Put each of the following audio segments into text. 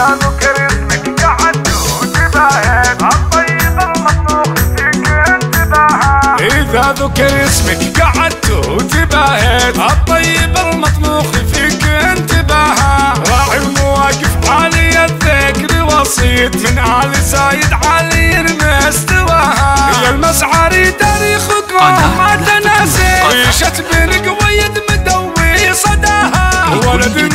إذا ذكر اسمك قعدت وتباهت الطيب المطبوخ فيك انتباها إذا ذكر اسمك قعدت وتباهت الطيب المطبوخ فيك انتباها راعي المواقف عالي الذكر وصيت من آل زايد عالي مستواها. يا المسعري تاريخكم ما تناسي عيشت بين قويد مدوي صداها. ولد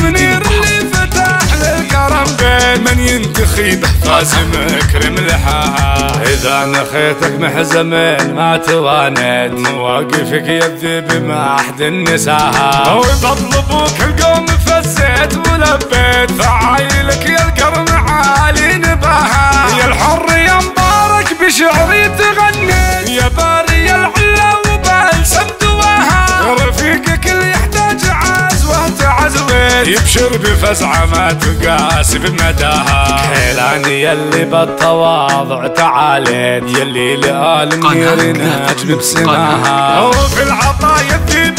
ينتخي به فاز مكرم لحاها. إذا نخيتك محزمين ما توانيت. مواقفك يذب ما أحد نساها. وبطلبوك القوم فزيت ولبيت. فعايلك يبشر بفزعة ما تقاس بمداها. كيلاني يلي بالتواضع تعاليت يلي لآل منير نجم بسماها وفي العطايا في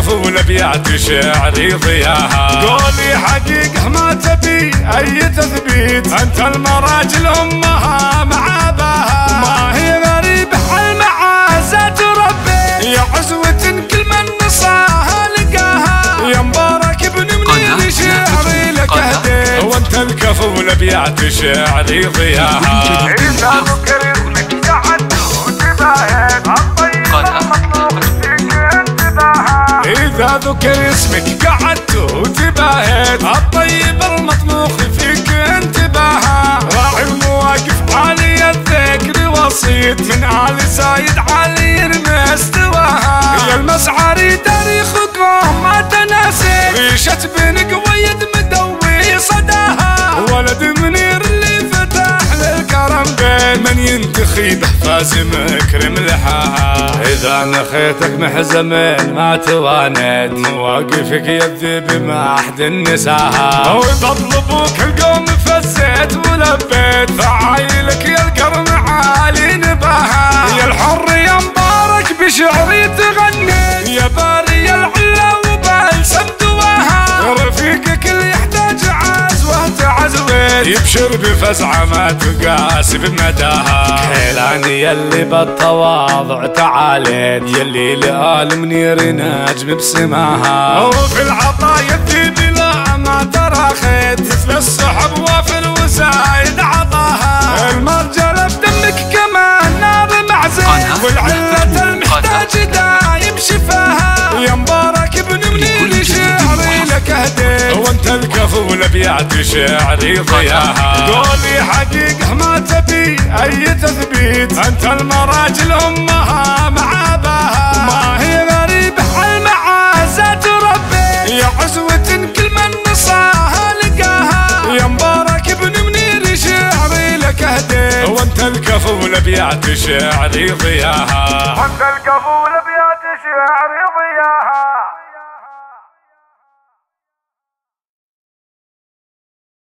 وانت الكفو لابيات شعري ضياها قولي حقيقة ما تبي أي تثبيت. أنت المراجل امها مع أباها. ما هي غريبة المعازات ربيت يا عزوة كل من نصاها لقاها. يا مبارك ابن منير شعري لك هديت. وأنت الكفو لابيات شعري ضياها إذا ذكر اسمك قعدت انتباها إذا ذكر اسمك قعدت وتباهت الطيب المطبوخ فيك انتباها راعي المواقف عالي الذكر وصيت من آل زايد عالي مستواها يا المسعري تاريخكم ما تناسي ريشة بن قويد من ينتخي به فاز مكرم لحاها إذا نخيتك محزمين ما توانيت. مواقفك يذب ما احد نساها وبطلبوك القوم فزيت ولبيت. فعايلك يا الكرم عالي يبشر بفزعة ما تقاس بمداها. كيلاني يلي بالتواضع تعاليت يلي لآل منير نجم بسماها. وفي العطايا في بلا ما تراخيت مثل السحب وفي الوسايد عطاها. الكفو لابيات شعري ضياها. قولي حقيقة ما تبي أي تثبيت. أنت المراجل أمها مع أباها. ما هي غريبه المعازات ربي. يا عزوة كل من نصاها لقاها. يا مبارك ابن منير شعري لك هديت وانت الكفو لابيات شعري ضياها. وانت القبول بيات شعري